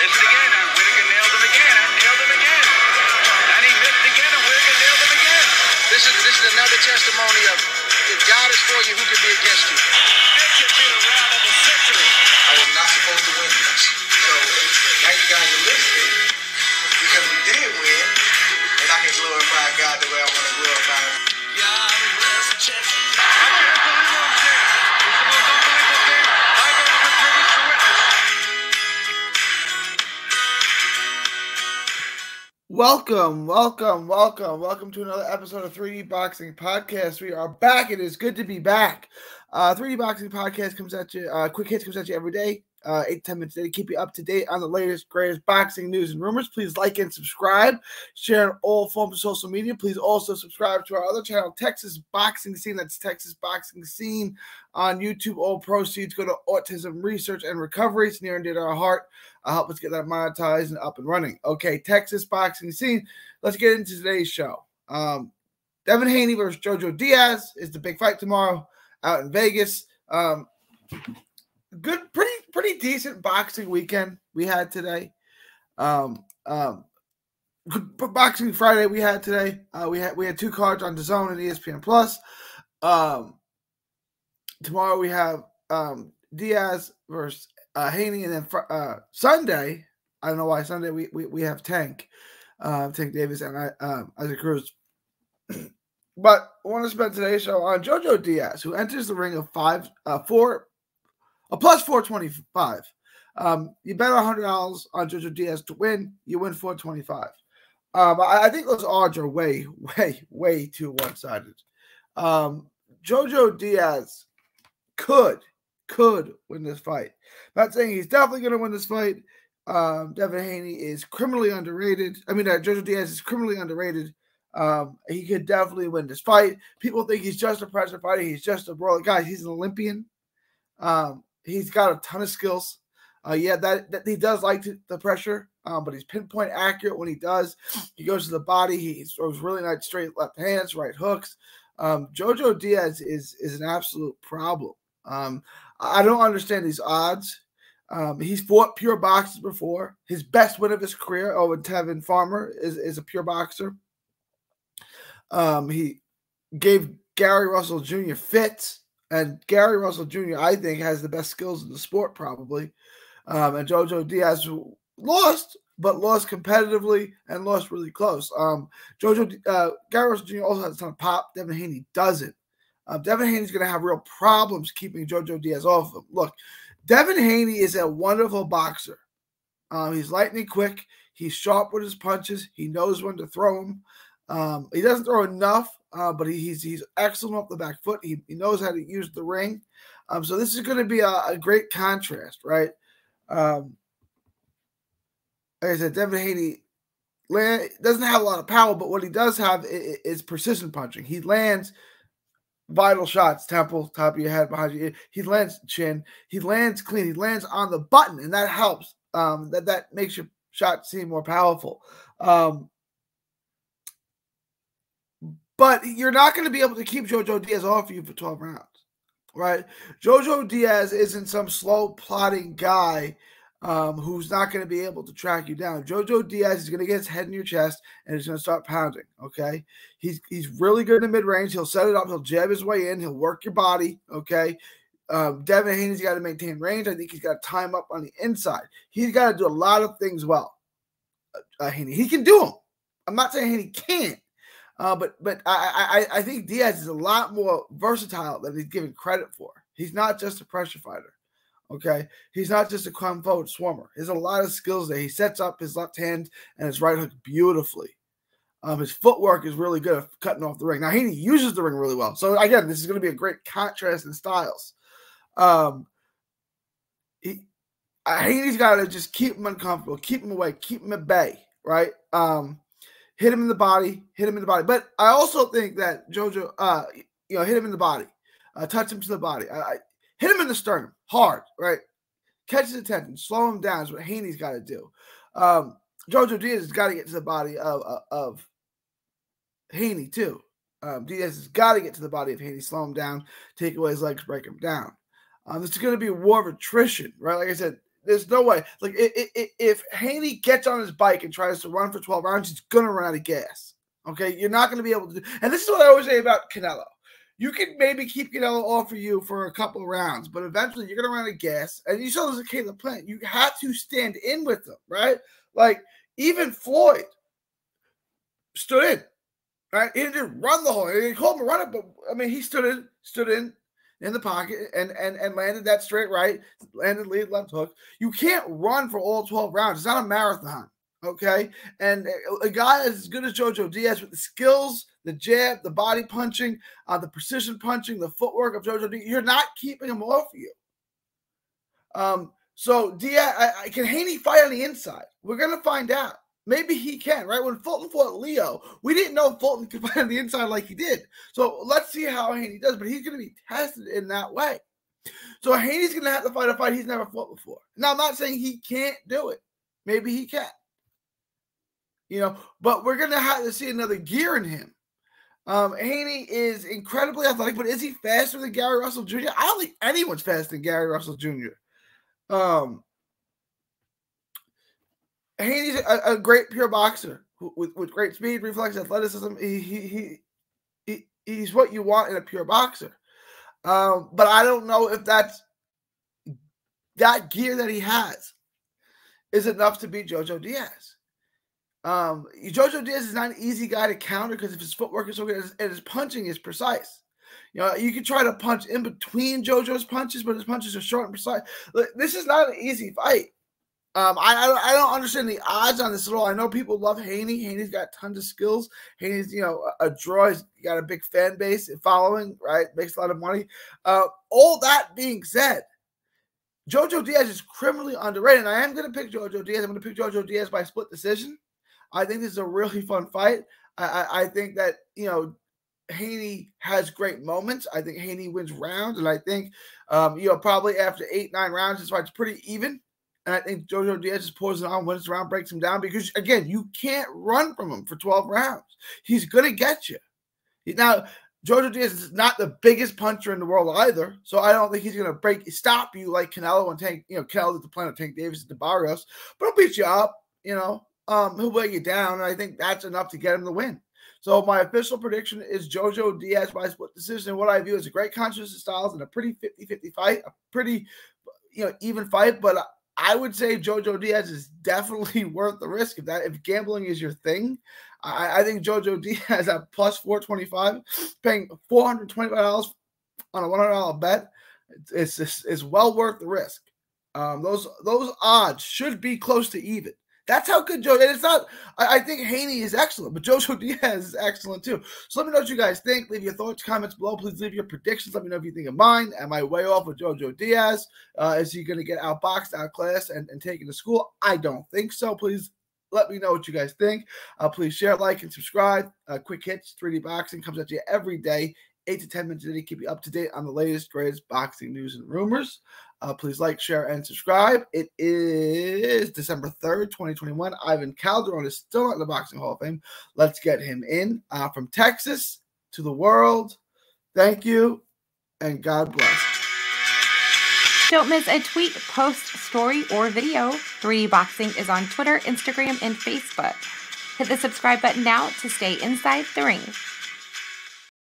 Again, and Whitaker nailed him again, and nailed him again. And he missed again, and Whitaker nailed him again. This is this is another testimony of if God is for you, who can be against you? This could be the round of the Welcome, welcome, welcome, welcome to another episode of 3D Boxing Podcast. We are back. It is good to be back. Uh, 3D Boxing Podcast comes at you, uh, quick hits comes at you every day, uh, eight ten minutes a day to keep you up to date on the latest, greatest boxing news and rumors. Please like and subscribe, share on all forms of social media. Please also subscribe to our other channel, Texas Boxing Scene. That's Texas Boxing Scene on YouTube. All proceeds go to autism research and recovery. It's near and dear to our heart uh, help us get that monetized and up and running. Okay, Texas boxing scene. Let's get into today's show. Um, Devin Haney versus Jojo Diaz is the big fight tomorrow out in Vegas. Um, good, pretty, pretty decent boxing weekend we had today. Um, um, boxing Friday we had today. Uh, we had we had two cards on DAZN and ESPN Plus. Um, tomorrow we have um, Diaz versus uh, Haney, and then fr- uh, Sunday. I don't know why Sunday we we, we have Tank, uh, Tank Davis, and I um, Isaac Cruz. but I want to spend today's show on Jojo Diaz, who enters the ring of five, uh, four, a plus four twenty five. Um, you bet hundred dollars on Jojo Diaz to win, you win four twenty five. Um, I, I think those odds are way, way, way too one sided. Um, Jojo Diaz could could win this fight. Not saying he's definitely going to win this fight. Um, Devin Haney is criminally underrated. I mean, uh, Jojo Diaz is criminally underrated. Um, he could definitely win this fight. People think he's just a pressure fighter. He's just a brawler. Guys, he's an Olympian. Um, he's got a ton of skills. Uh, yeah, that, that he does like to, the pressure, um, but he's pinpoint accurate when he does. He goes to the body. He throws really nice straight left hands, right hooks. Um, Jojo Diaz is is an absolute problem. Um, I don't understand these odds. Um, he's fought pure boxers before. His best win of his career over Tevin Farmer is, is a pure boxer. Um, he gave Gary Russell Jr. fits, and Gary Russell Jr. I think has the best skills in the sport probably. Um, and Jojo Diaz lost, but lost competitively and lost really close. Um, Jojo uh, Gary Russell Jr. also has a ton of pop. Devin Haney doesn't. Uh, Devin Haney's going to have real problems keeping Jojo Diaz off of him. Look, Devin Haney is a wonderful boxer. Um, he's lightning quick. He's sharp with his punches. He knows when to throw them. Um, he doesn't throw enough, uh, but he, he's he's excellent off the back foot. He, he knows how to use the ring. Um, so this is going to be a, a great contrast, right? Um, like I said, Devin Haney land, doesn't have a lot of power, but what he does have is, is precision punching. He lands vital shots, temple, top of your head, behind you. He lands chin. He lands clean. He lands on the button, and that helps. Um, that that makes your shot seem more powerful. Um, but you're not going to be able to keep Jojo Diaz off you for 12 rounds, right? Jojo Diaz isn't some slow plotting guy um, who's not going to be able to track you down. Jojo Diaz is going to get his head in your chest and he's going to start pounding. Okay, he's he's really good in mid range. He'll set it up. He'll jab his way in. He'll work your body. Okay. Um, Devin Haney's got to maintain range. I think he's got to time up on the inside. He's got to do a lot of things well. Uh, Haney, he can do them. I'm not saying Haney can't, uh, but but I, I I think Diaz is a lot more versatile than he's given credit for. He's not just a pressure fighter. Okay, he's not just a come forward swarmer. There's a lot of skills there. He sets up his left hand and his right hook beautifully. Um, his footwork is really good at cutting off the ring. Now he uses the ring really well. So again, this is going to be a great contrast in styles. Um, he, he's got to just keep him uncomfortable, keep him away, keep him at bay, right? Um, hit him in the body, hit him in the body. But I also think that JoJo, uh, you know, hit him in the body, uh, touch him to the body. I, I hit him in the sternum hard, right? Catch his attention, slow him down is what Haney's got to do. Um, Jojo Diaz has got to get to the body of, of, of Haney too. Um, Diaz has got to get to the body of Haney, slow him down, take away his legs, break him down. Um, this is going to be a war of attrition, right? Like I said, There's no way. Like i i if Haney gets on his bike and tries to run for 12 rounds, he's gonna run out of gas. Okay, you're not gonna be able to do. And this is what I always say about Canelo. You can maybe keep Canelo off of you for a couple rounds, but eventually you're gonna run of gas. And you saw this with Caleb Plant. You have to stand in with them, right? Like even Floyd stood in, right? He didn't run the whole. He called him a runner, but I mean he stood in, stood in in the pocket and and and landed that straight right, landed lead left hook. You can't run for all 12 rounds. It's not a marathon. Okay. And a guy as good as Jojo Diaz with the skills, the jab, the body punching, uh, the precision punching, the footwork of Jojo Diaz, you're not keeping him off you. Um, so Diaz, I, I, can Haney fight on the inside? We're gonna find out. Maybe he can, right? When Fulton fought Leo, we didn't know Fulton could fight on the inside like he did. So let's see how Haney does, but he's going to be tested in that way. So Haney's going to have to fight a fight he's never fought before. Now, I'm not saying he can't do it. Maybe he can. You know, but we're going to have to see another gear in him. Um, Haney is incredibly athletic, but is he faster than Gary Russell Jr.? I don't think anyone's faster than Gary Russell Jr. Um, Haney's a, a, great pure boxer with, with great speed, reflex, athleticism. He, he, he, he he's what you want in a pure boxer. Um, but I don't know if that's that gear that he has is enough to beat Jojo Diaz. Um, Jojo Diaz is not an easy guy to counter because if his footwork is so good and his punching is precise. You know, you can try to punch in between JoJo's punches, but his punches are short and precise. Look, This is not an easy fight. Um, I, I don't understand the odds on this at all. I know people love Haney. Haney's got tons of skills. Haney's you know a, a draw. He's got a big fan base and following. Right, makes a lot of money. Uh, all that being said, Jojo Diaz is criminally underrated. And I am going to pick Jojo Diaz. I'm going to pick Jojo Diaz by split decision. I think this is a really fun fight. I, I, I think that you know Haney has great moments. I think Haney wins rounds, and I think um, you know probably after eight nine rounds, this fight's pretty even. And I think Jojo Diaz just pours it on, wins round, breaks him down because again, you can't run from him for 12 rounds. He's gonna get you. Now, Jojo Diaz is not the biggest puncher in the world either, so I don't think he's gonna break stop you like Canelo and Tank. You know, Canelo did the planet Tank Davis and Barrios, but he'll beat you up. You know, um, he'll weigh you down, and I think that's enough to get him the win. So my official prediction is Jojo Diaz by split decision. What I view as a great conscious of styles and a pretty 50-50 fight, a pretty you know even fight, but I would say Jojo Diaz is definitely worth the risk. If that if gambling is your thing, I, I think Jojo Diaz at plus 425, paying $425 on a $100 bet, it's, it's, it's well worth the risk. Um, those those odds should be close to even. That's how good Joe. And it's not. I, I, think Haney is excellent, but Jojo Diaz is excellent too. So let me know what you guys think. Leave your thoughts, comments below. Please leave your predictions. Let me know if you think of mine. Am I way off with Jojo Diaz? Uh, is he going to get outboxed, outclassed, and, and taken to school? I don't think so. Please let me know what you guys think. Uh, please share, like, and subscribe. Uh, Quick Hits 3D Boxing comes at you every day, 8 to 10 minutes a day. to Keep you up to date on the latest, greatest boxing news and rumors. Uh, please like, share, and subscribe. It is December 3rd, 2021. Ivan Calderon is still not in the Boxing Hall of Fame. Let's get him in uh, from Texas to the world. Thank you, and God bless. Don't miss a tweet, post, story, or video. 3D Boxing is on Twitter, Instagram, and Facebook. Hit the subscribe button now to stay inside the ring.